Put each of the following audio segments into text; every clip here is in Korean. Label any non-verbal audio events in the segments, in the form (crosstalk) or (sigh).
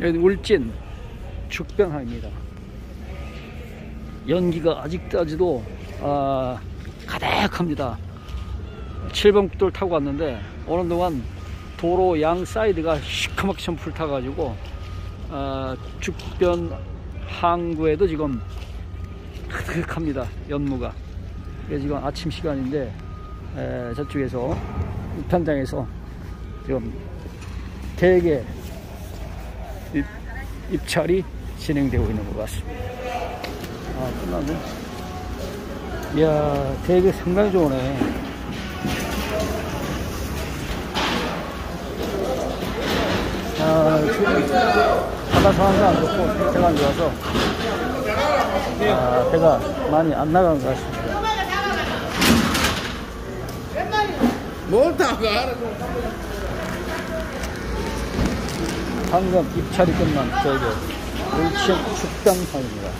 여기 울진 죽변항입니다. 연기가 아직까지도 아, 가득합니다. 7번 국도를 타고 왔는데 오는 동안 도로 양 사이드가 시커멓게 좀 불타가지고 아, 죽변 항구에도 지금 가득합니다. 연무가. 지금 아침 시간인데 에, 저쪽에서 편장에서 지금 대개 입, 입찰이 진행되고 있는 것 같습니다. 아, 끝났네. 이야, 되게 상당히 좋으네. 아, 지금 바다 상황이 안 좋고 상태가 안 좋아서 아, 배가 많이 안 나간 것 같습니다. 뭘 다가 방금 입찰이 끝난 저기 울천 축당항입니다.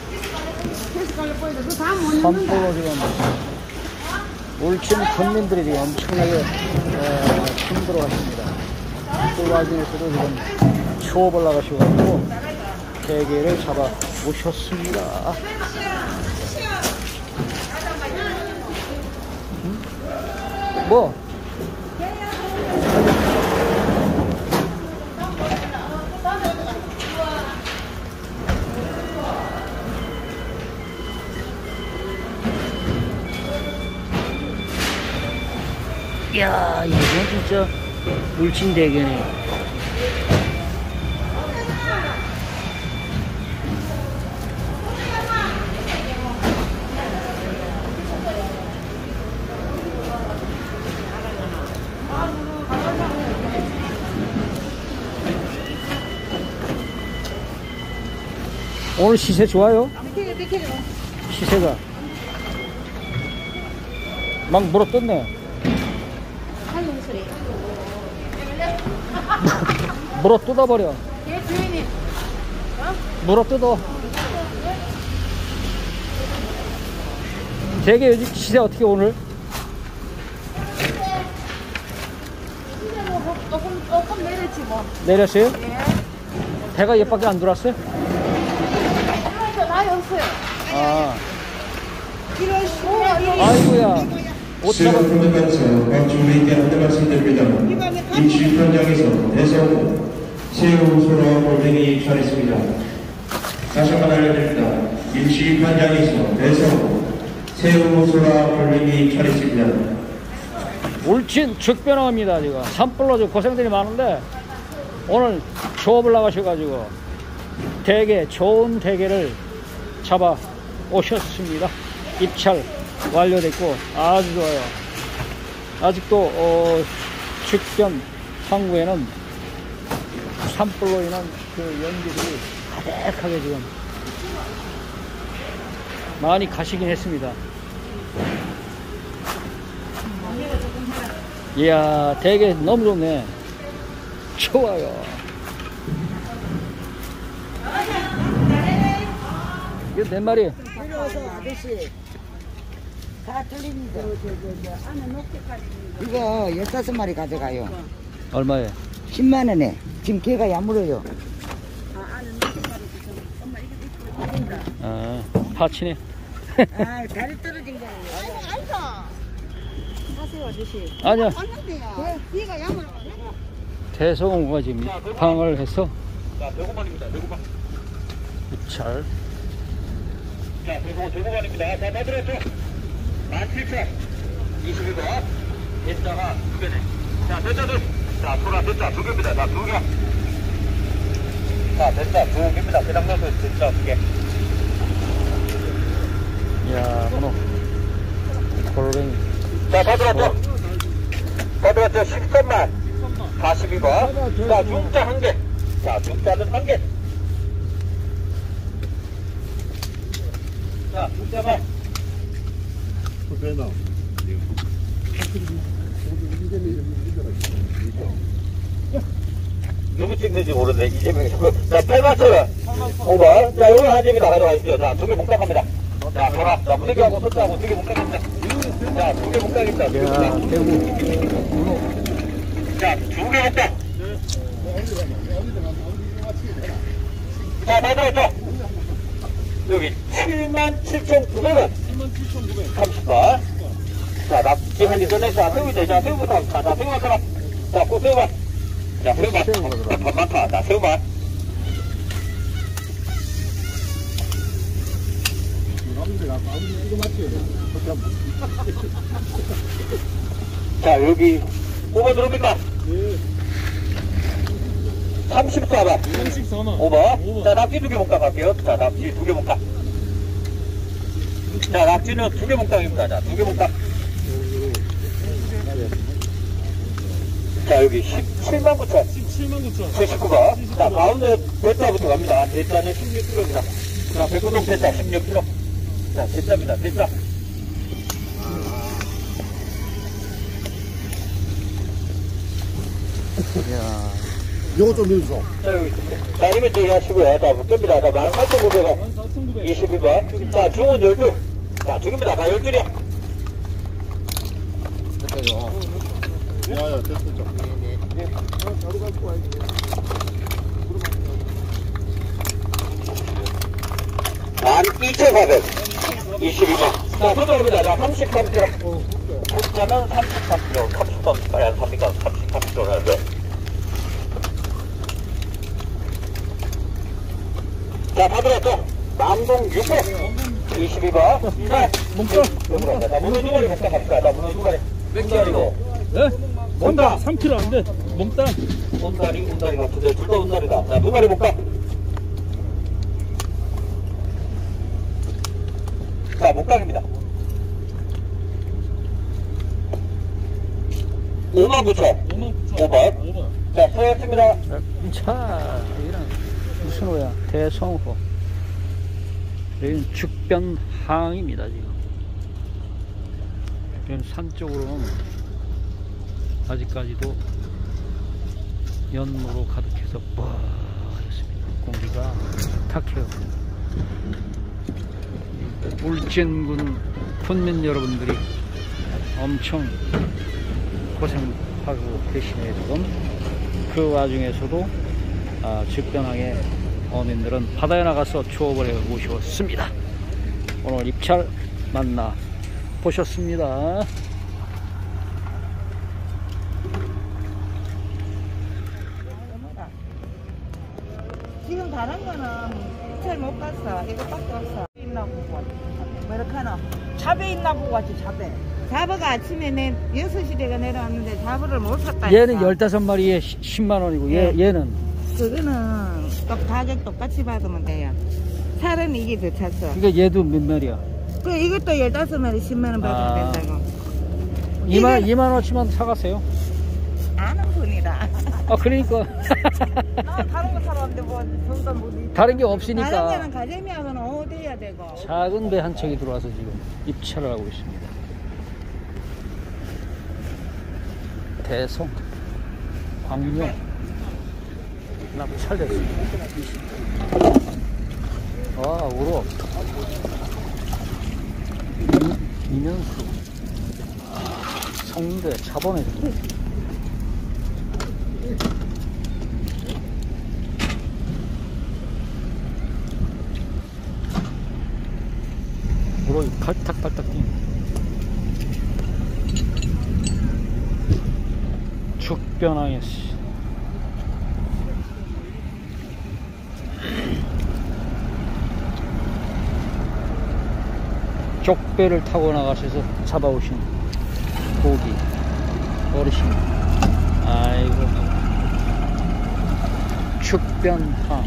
산포로 지금 울진 군민들이 지금 엄청나게 에, 힘들어 하십니다. 그 와중에서도 지금 추업을 나가셔가지고 대게를 잡아 오셨습니다. 음? 뭐? 이야, 이건 진짜 물친 대게네. 오늘 시세 좋아요? 시세가 막 물어 뜯네. 물어 뜯어버려. 예, 주인님. 물어 뜯어. 되게 요즘 시세 어떻게 오늘? 뭐 조금 조금 내렸지 뭐. 내렸어요? 예. 배가 얘밖에 안 들어왔어요? 이거 나이 없어요. 아, 이런 슈가 이 아이고야. 옷 잡아. 수요통역에서 광주민께 한대 말씀드립니다. 임시 현장에서 대서구 새우 소라 골뱅이 입찰했습니다. 다시 한번 알려드립니다. 임시 현장에서 대서구 새우 소라 골뱅이 입찰했습니다. 울진 죽변호입니다 지금 산불로 지금 고생들이 많은데 오늘 조업을 나가셔가지고 대게 좋은 대게를 잡아 오셨습니다 입찰 완료됐고 아주 좋아요 아직도 어, 죽변 항구에는 산불로 인한 그 연기들이 가득하게 지금 많이 가시긴 했습니다 이야, 되게 너무 좋네. 좋아요. 이거 몇 마리? 들어와서 아저씨 다 틀립니다. 이거 15마리 가져가요. 얼마에? 10만 원에. 지금 개가 야물어요. 아, 파치네. 아, (laughs) 다리 떨어진 거예요. 하세요 아저씨. 아니야, 얼마대요? 얘가 양을 대성공가 지금 방을 해서 자, 100원만입니다. 100원. 입찰. 자, 100원, 100원만입니다. 자, 다 들었죠? 17,000. 21번. 일자가 두 개네. 자, 대자들. 자, 소라 대자 두 개입니다. 자, 두 개. 자, 대자 두 개입니다. 대장 넣어서 대자 두 개. 이야, 문어. 골뱅이. 자, 다 들었죠? 다 들었죠? 13만. 42번. 자, 중자 한 개. 자, 중자는 한 개. 자, 중자만. 누구 찍는지 모르는데, 이재명이 자꾸. 자, 8만원원. 5번. 자, 요거 한 집이다 가져가십시오. 자, 두개못 가갑니다. 자, 돌아. 자, 무대기하고 소자하고 두개못 가갑니다. 자, 두개못 가겠다. 두개 못 이야, 가. 대구. 문어. 자, 두개못 가. 자, 다 들었죠? 여기 77,900원. 30번. 자, 납치 한리 전에 자, 새우이대. 자, 새우부터. 자, 들어. 자, 그 새우만. 자. 자, 밥 많다. 자, 새우만. 자, 여기 오버 들어옵니까? 34번. 34만. 오버. 자, 낙지 두개 목당 갈게요. 자, 낙지 두개 목당. 자, 낙지는 두개 목당입니다. 자, 두개 목당. 자, 여기 17만 9천. 17만 9천. 79번. 자, 가운데 대자부터 갑니다. 대자는 16kg입니다. 자, 백구동 대자 16kg. 자, 대자입니다. 대자. 야 요거 좀 넣어줘. 자, 여기. 자, 이면 저기 하시고요. 자, 붙습니다. 자, 18,900원. 14,900. 22번. 자, 중은 12. 자, 중입니다. 다 12이야. 야야 됐어 됐어. 만 2,400. 22번. 자, 들어갑니다. 자, 33kg. 숫자는 33kg. 30번 가야 합니까? 33kg 하는데. 자, 다 들었죠? 남동 6번. 22번. 자, 문자. 자, 문어 두 마리 먹다 갑시다. 자, 문어 두 마리. 몇 개월이고? 네? 온다 3kg 안 돼. 몽땅. 온다리, 온다리 같은데, 둘다 온다리다. 자, 두 마리 볼까? 자, 목각입니다. 5만 9천. 5만 9천. 5번. 5번. 자, 서였습니다. 차 여기는 무슨 호야 대성호 여기는 죽변항입니다 지금 여기는 산 쪽으로는 아직까지도 연무로 가득해서 뻔했습니다 공기가 탁해요 울진군 군민 여러분들이 엄청 고생하고 계시네요 지금 그 와중에서도 아, 즉변항의 어민들은 바다에 나가서 추업을 해 오셨습니다. 오늘 입찰 만나 보셨습니다. 갔어. 이거밖에 없어. 있나 보고. 뭐라카노? 자배 있나 보고 왔지, 자배. 자배가 아침에 내 6시 대가 내려왔는데 자배를 못 샀다. 얘는 15마리에 10만 원이고 얘, 네. 얘는 그거는 또 가격 똑같이 받으면 돼요. 살은 이게 더 찼어. 그러니까 얘도 몇 마리야? 그 이것도 15마리 10만 원 받으면 아. 된다고. 2만, 이게- 2만 원치만 사가세요. 아는 분이다. 아 그러니까 나 다른 거 사러 왔는데 뭐 돈도 못 입- 다른 게 다른 없으니까 데는 가재미하면 어디야 되고. 작은 배 한 척이 들어와서 지금 입찰을 하고 있습니다. 대성, 광룡, 납찰됐습니다. 와, 우럭. 이- 이면수, 성대, 차범에. 우럭이 발탁발탁 뛰네. 죽변항에 씨. 족배를 타고 나가셔서 잡아오신 고기 어르신. 아이고. 죽변항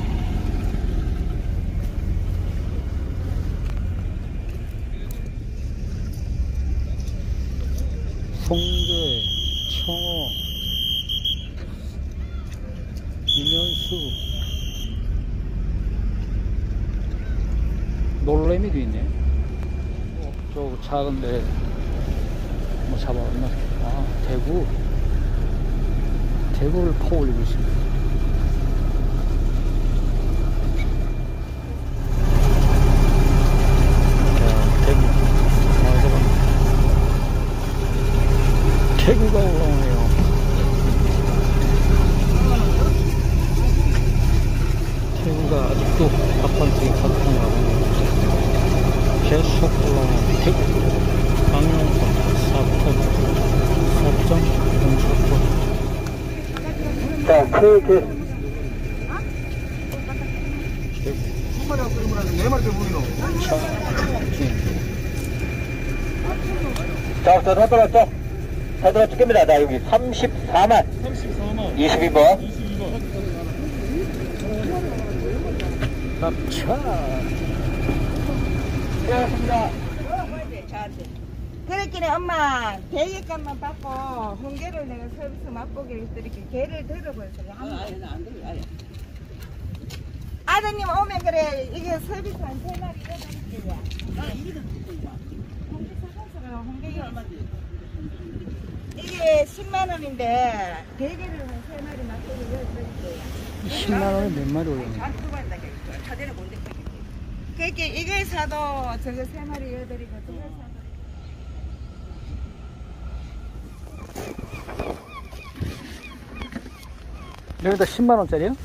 송대 청어 이면수. 놀래미도 있네. 저 작은데 뭐 잡아왔나 아 대구. 대구를 퍼올리고 있습니다. 자 대구. 아 대구가 올라오네요 대구 아직도 아파트에 가득한 가고 계속 올라오는 백 강용선 사건 사점 공사건 자, 그, 그, 자, 자, 다 들었죠? 다 들었죠? 겁니다. 자, 여기 34만 34만 22번. 22번 낙차. 수고하셨습니다. 그랬길래 엄마 대여값만 받고 홍게를 내가 서비스 맛보기를 드릴게. 게를 들어보세요 아드님 오면 그래. 이게 서비스 한 세 마리 해드릴게요. 홍게 사가서요 홍게가 얼마지? 이게 10만 원인데 대게를 한 세 마리 맛보기 해드릴게요. 10만 원에 몇 마리 올 렸네 그렇게 이걸 사도 저거 세 마리 사도 여기다 10만 원짜리요?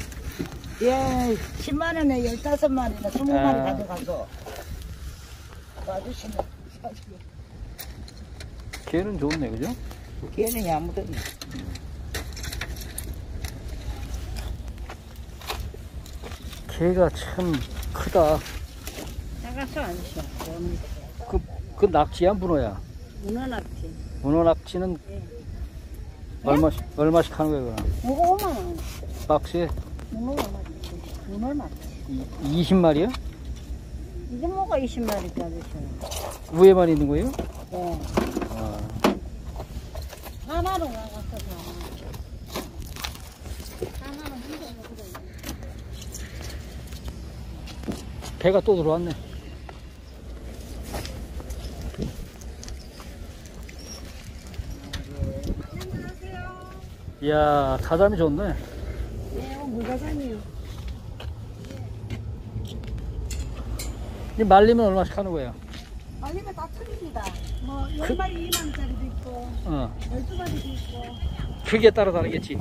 예, 10만 원에 15마리나 20마리 아. 가져가서 와주시면 걔는 좋네 그죠? 걔는 아무도 걔가 참 크다 나가서 안 쉬어. 그, 그 낙지야 문어야 문어 낙지. 문어 낙지는 얼마씩 얼마씩 하는 거야 그럼 이거 5만 원. 박스에 문어 낙지. 문어 낙지. 20마리야? 이거 뭐가 20마리까지 있어요. 위에만 있는 거예요? 네. 아, 하나로 나갔어, 다. 하나는 힘들어, 그래. 배가 또 들어왔네 이야 가자미 좋네 네, 이거 물가산이요. 이 말리면 얼마씩 하는 거예요? 말리면 다 틀립니다. 뭐, 10마리 2만원짜리도 있고, 어 12마리도 있고. 크기에 따라 다르겠지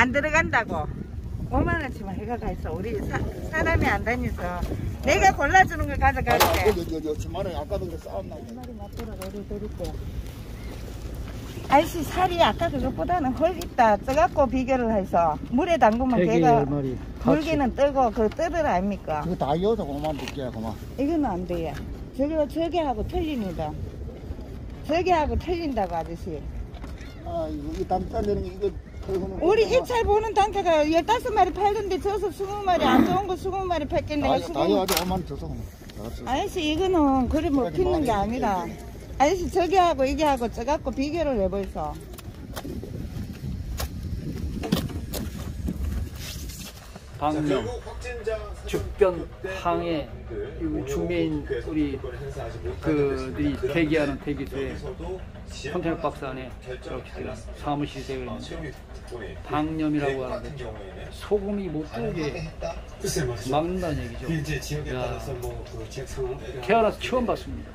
안 들어간다고. 5만 원치만 해가 있어. 우리 사, 사람이 안 다녀서. 내가 골라주는 걸 가져갈게. 마리 맞도록 우리 드릴게요. 아저씨 살이 아까 그것보다는 헐 있다. 쪄갖고 비교를 해서. 물에 담그면 걔가 10마리. 물기는 뜨고 그 뜨들 아닙니까? 그거 다 이어서 그만 줄게 그만. 이거는 안 돼요 저거 저게하고 틀립니다. 저게하고 틀린다고 아저씨. 아 이거 이담 잘리는 게 이거 우리 입찰 보는 단체가 15마리 팔던데 저서 20마리 안 좋은 거 20마리 팔겠네. 다, 내가 다20 이어서 그만 줘서 알았어 아저씨 이거는 그래 뭐 피는 게 아니라. 아저씨 저기 하고 이게 하고 저 갖고 비교를 해보이소 방영 주변 항해 이 중매인 우리 그들이 대기하는 대기소에 컨테이너 박스 안에 이렇게 사무실이 되어 있는데 방염이라고 하는데 소금이 못 말이죠. 막는다는 얘기죠. 야. 태어나서 처음 봤습니다.